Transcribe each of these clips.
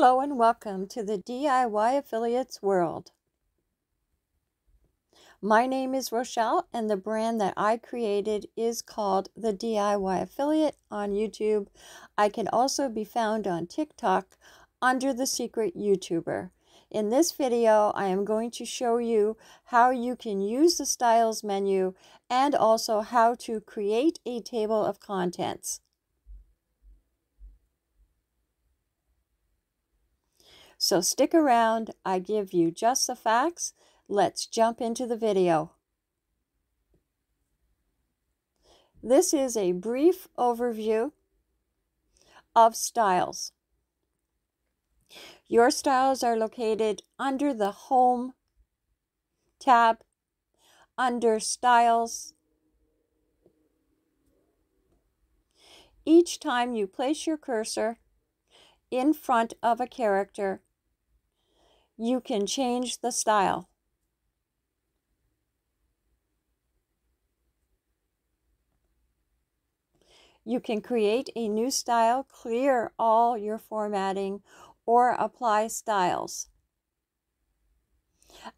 Hello and welcome to the DIY Affiliates world. My name is Rochelle, and the brand that I created is called the DIY Affiliate on YouTube. I can also be found on TikTok under the Secret YouTuber. In this video, I am going to show you how you can use the styles menu and also how to create a table of contents. So stick around, I give you just the facts. Let's jump into the video. This is a brief overview of styles. Your styles are located under the Home tab, under Styles. Each time you place your cursor in front of a character, you can change the style. You can create a new style, clear all your formatting, or apply styles.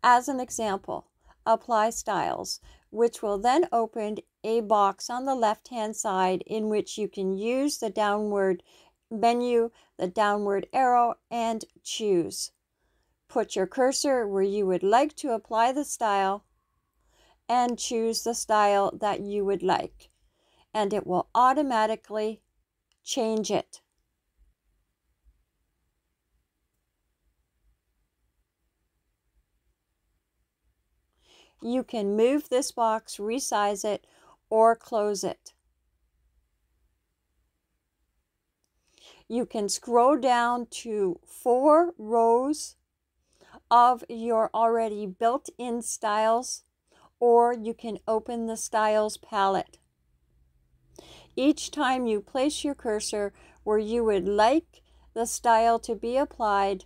As an example, apply styles, which will then open a box on the left hand side in which you can use the downward menu, the downward arrow, and choose. Put your cursor where you would like to apply the style and choose the style that you would like and it will automatically change it. You can move this box, resize it, or close it. You can scroll down to four rows of your already built-in styles or you can open the styles palette. Each time you place your cursor where you would like the style to be applied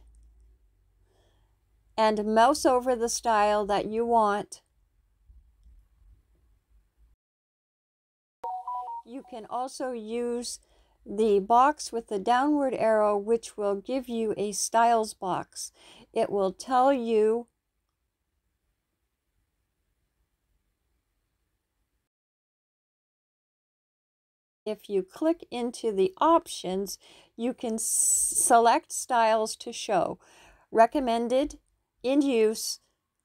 and mouse over the style that you want, you can also use the box with the downward arrow which will give you a styles box. It will tell you if you click into the options, you can select styles to show recommended, in use,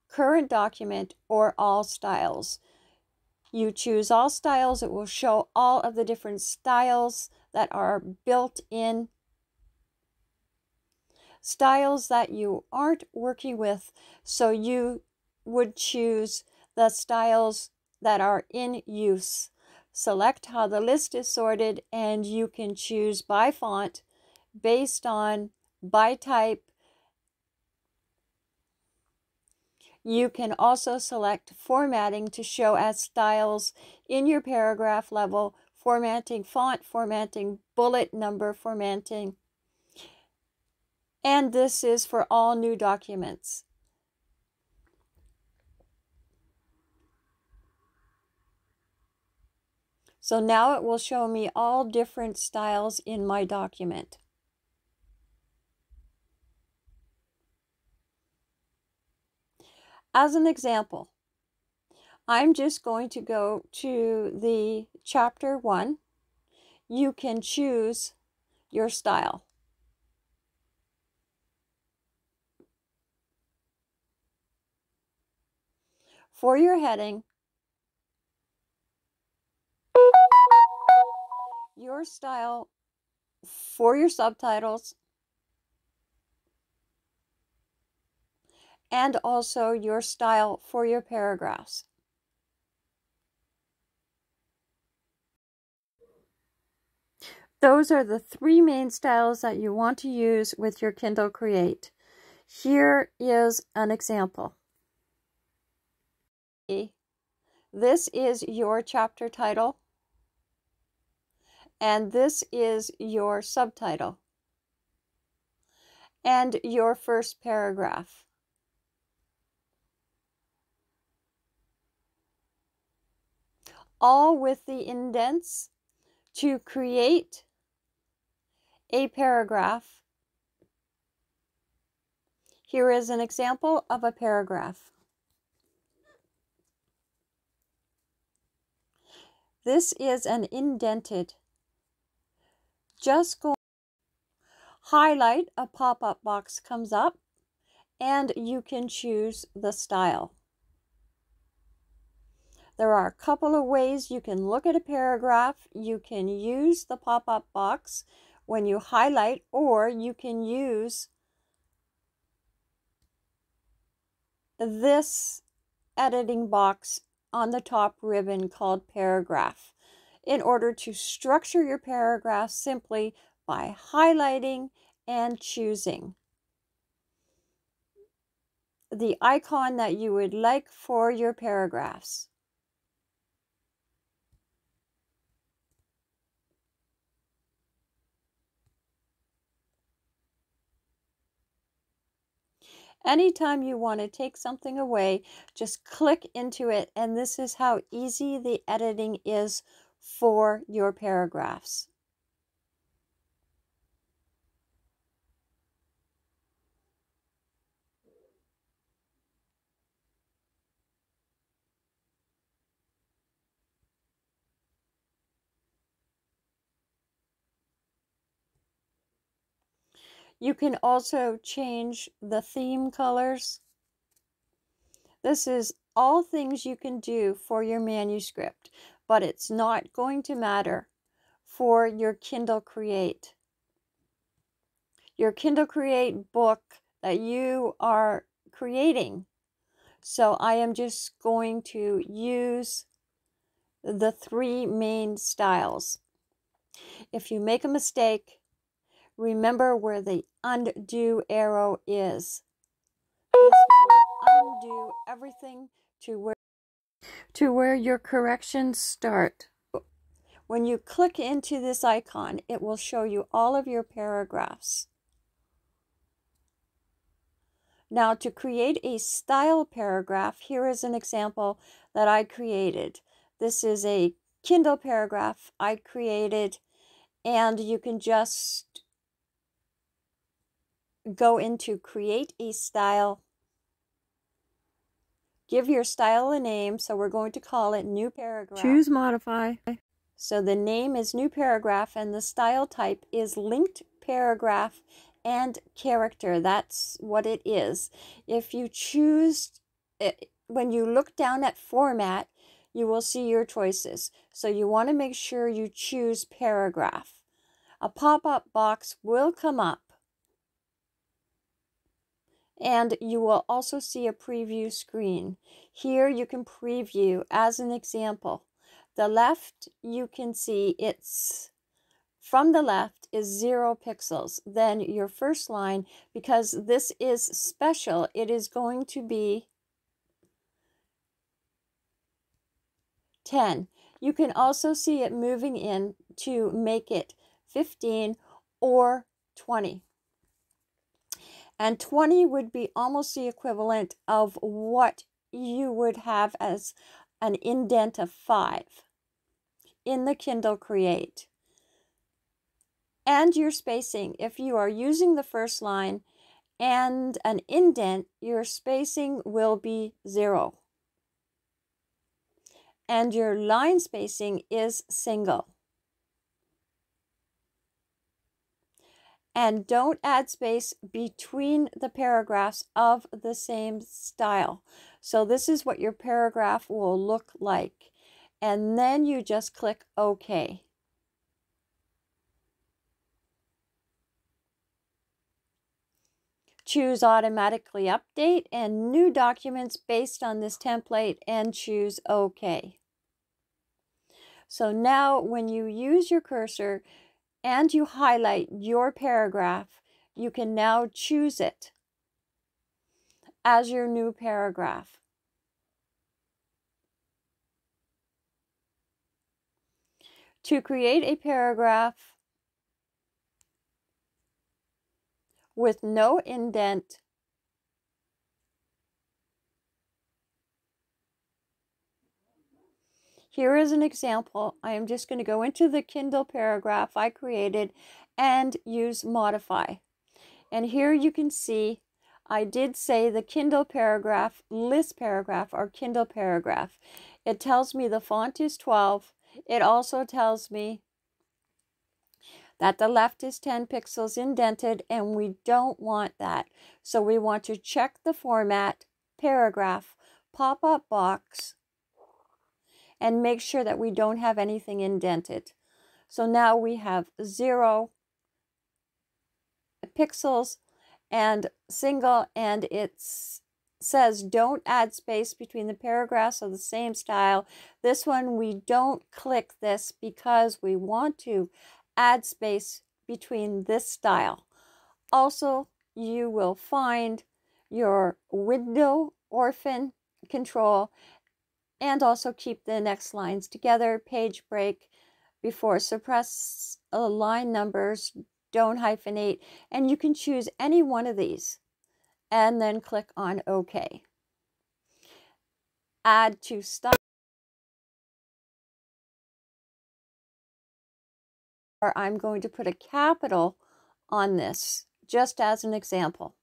current document, or all styles. You choose all styles, it will show all of the different styles that are built in styles that you aren't working with. So you would choose the styles that are in use. Select how the list is sorted and you can choose by font based on by type. You can also select formatting to show as styles in your paragraph level, formatting font, formatting bullet number, formatting and this is for all new documents. So now it will show me all different styles in my document. As an example, I'm just going to go to the chapter one. You can choose your style. For your heading, your style for your subtitles, and also your style for your paragraphs. Those are the three main styles that you want to use with your Kindle Create. Here is an example. This is your chapter title, and this is your subtitle, and your first paragraph. All with the indents to create a paragraph Here is an example of a paragraph. This is an indented. Just go highlight, a pop-up box comes up and you can choose the style. There are a couple of ways you can look at a paragraph. You can use the pop-up box when you highlight or you can use this editing box on the top ribbon called paragraph in order to structure your paragraph simply by highlighting and choosing the icon that you would like for your paragraphs. Anytime you want to take something away, just click into it and this is how easy the editing is for your paragraphs. You can also change the theme colors. This is all things you can do for your manuscript, but it's not going to matter for your Kindle Create. Your Kindle Create book that you are creating. So I am just going to use the three main styles. If you make a mistake, remember where the undo arrow is. This will undo everything to where to where your corrections start. When you click into this icon, it will show you all of your paragraphs. Now to create a style paragraph, here is an example that I created. This is a Kindle paragraph I created and you can just go into create a style. Give your style a name. So we're going to call it new paragraph. Choose modify. So the name is new paragraph and the style type is linked paragraph and character. That's what it is. If you choose, eh, when you look down at format, you will see your choices. So you want to make sure you choose paragraph. A pop-up box will come up and you will also see a preview screen. Here you can preview as an example. The left you can see it's from the left is zero pixels. Then your first line, because this is special, it is going to be 10. You can also see it moving in to make it 15 or 20 and 20 would be almost the equivalent of what you would have as an indent of 5 in the Kindle Create. And your spacing, if you are using the first line and an indent, your spacing will be 0. And your line spacing is single. And don't add space between the paragraphs of the same style. So this is what your paragraph will look like. And then you just click OK. Choose automatically update and new documents based on this template and choose OK. So now when you use your cursor, and you highlight your paragraph, you can now choose it as your new paragraph. To create a paragraph with no indent Here is an example. I am just going to go into the Kindle paragraph I created and use modify. And here you can see I did say the Kindle paragraph, list paragraph, or Kindle paragraph. It tells me the font is 12. It also tells me that the left is 10 pixels indented and we don't want that. So we want to check the format, paragraph, pop-up box, and make sure that we don't have anything indented. So now we have zero pixels and single and it says don't add space between the paragraphs of the same style. This one we don't click this because we want to add space between this style. Also, you will find your window orphan control and also keep the next lines together, page break before suppress uh, line numbers, don't hyphenate, and you can choose any one of these and then click on OK. Add to style. Or I'm going to put a capital on this just as an example.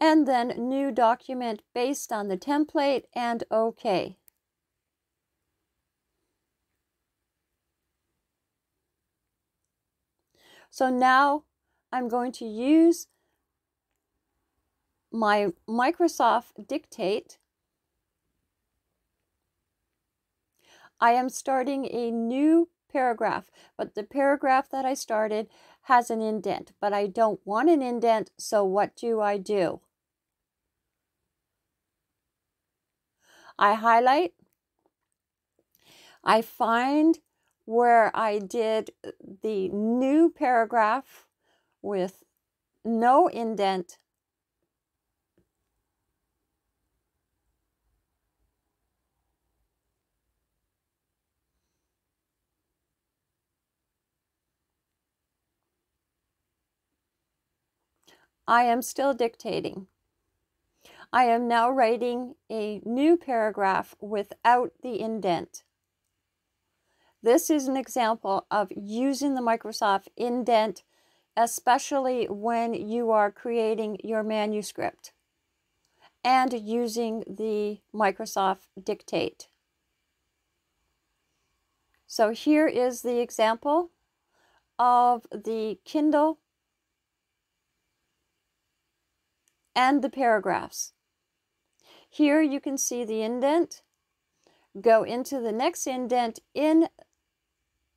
And then new document based on the template and OK. So now I'm going to use my Microsoft Dictate. I am starting a new paragraph, but the paragraph that I started has an indent, but I don't want an indent, so what do I do? I highlight. I find where I did the new paragraph with no indent. I am still dictating. I am now writing a new paragraph without the indent. This is an example of using the Microsoft indent, especially when you are creating your manuscript and using the Microsoft Dictate. So here is the example of the Kindle and the paragraphs. Here you can see the indent. Go into the next indent in,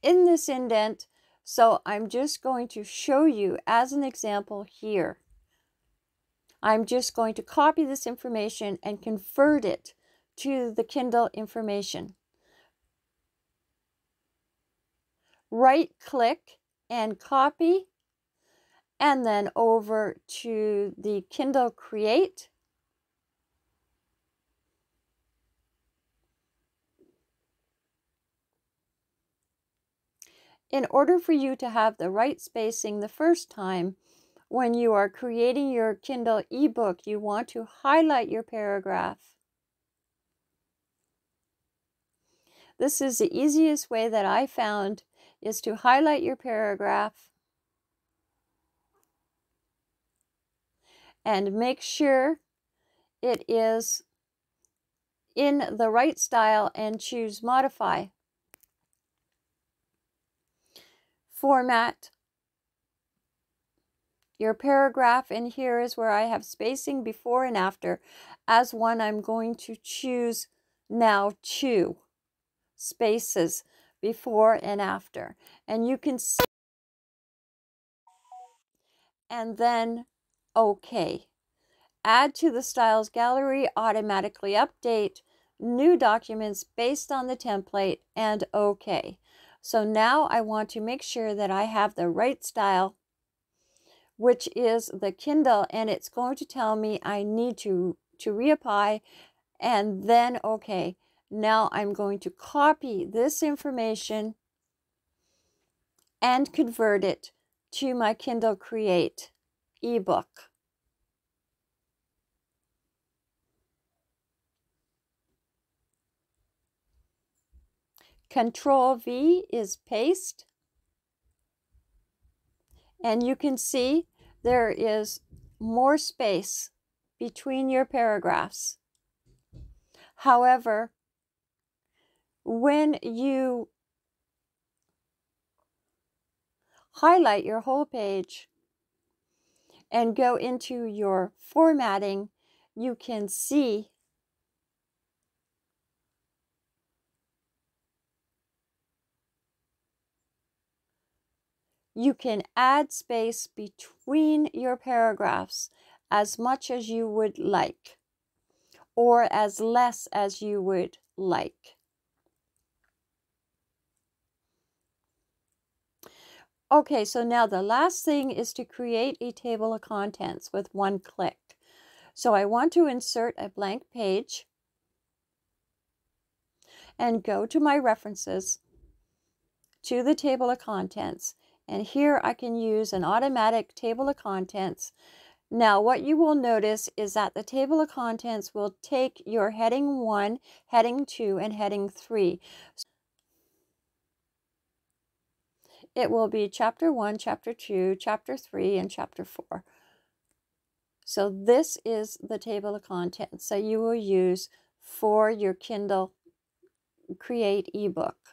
in this indent. So I'm just going to show you as an example here. I'm just going to copy this information and convert it to the Kindle information. Right click and copy and then over to the Kindle Create In order for you to have the right spacing the first time, when you are creating your Kindle ebook, you want to highlight your paragraph. This is the easiest way that I found is to highlight your paragraph and make sure it is in the right style and choose modify. Format your paragraph and here is where I have spacing before and after as one I'm going to choose now two spaces before and after and you can see and then OK. Add to the styles gallery automatically update new documents based on the template and OK. So now I want to make sure that I have the right style, which is the Kindle, and it's going to tell me I need to, to reapply and then, okay, now I'm going to copy this information and convert it to my Kindle Create ebook. Control V is paste. And you can see there is more space between your paragraphs. However, when you highlight your whole page and go into your formatting, you can see You can add space between your paragraphs as much as you would like or as less as you would like. Okay, so now the last thing is to create a table of contents with one click. So I want to insert a blank page and go to my references to the table of contents and here I can use an automatic table of contents. Now, what you will notice is that the table of contents will take your heading 1, heading 2, and heading 3. It will be chapter 1, chapter 2, chapter 3, and chapter 4. So this is the table of contents that you will use for your Kindle Create ebook.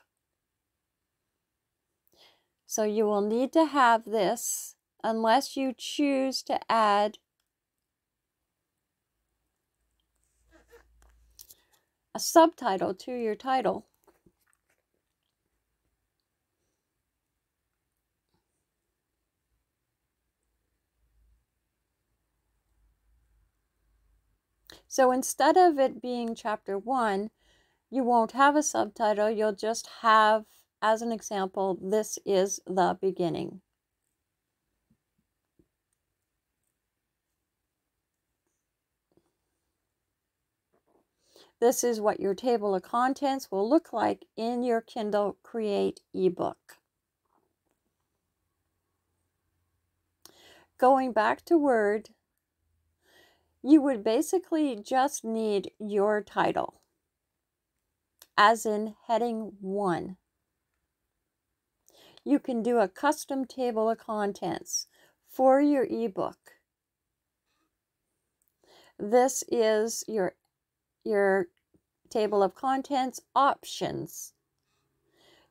So you will need to have this unless you choose to add a subtitle to your title. So instead of it being chapter one, you won't have a subtitle, you'll just have as an example, this is the beginning. This is what your table of contents will look like in your Kindle Create ebook. Going back to Word, you would basically just need your title, as in heading 1 you can do a custom table of contents for your ebook. This is your, your table of contents options.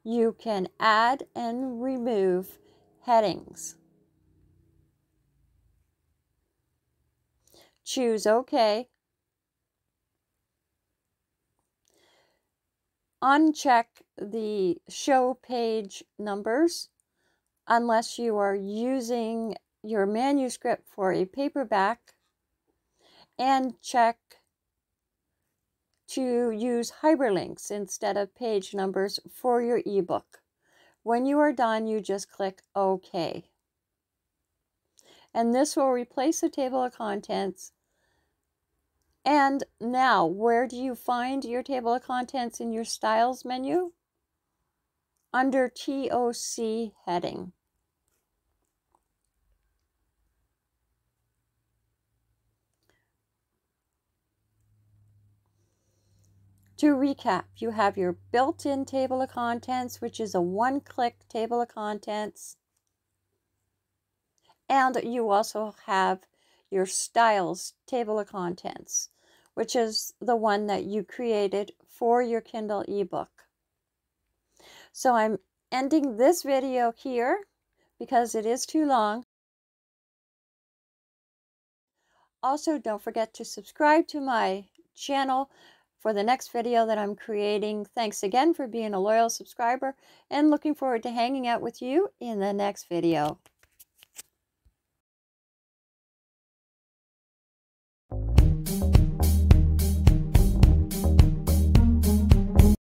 You can add and remove headings. Choose OK uncheck the show page numbers unless you are using your manuscript for a paperback and check to use hyperlinks instead of page numbers for your ebook. When you are done, you just click OK. And this will replace the table of contents and now, where do you find your table of contents in your styles menu? Under TOC heading. To recap, you have your built-in table of contents, which is a one-click table of contents. And you also have your styles table of contents which is the one that you created for your Kindle ebook. So I'm ending this video here because it is too long. Also, don't forget to subscribe to my channel for the next video that I'm creating. Thanks again for being a loyal subscriber and looking forward to hanging out with you in the next video.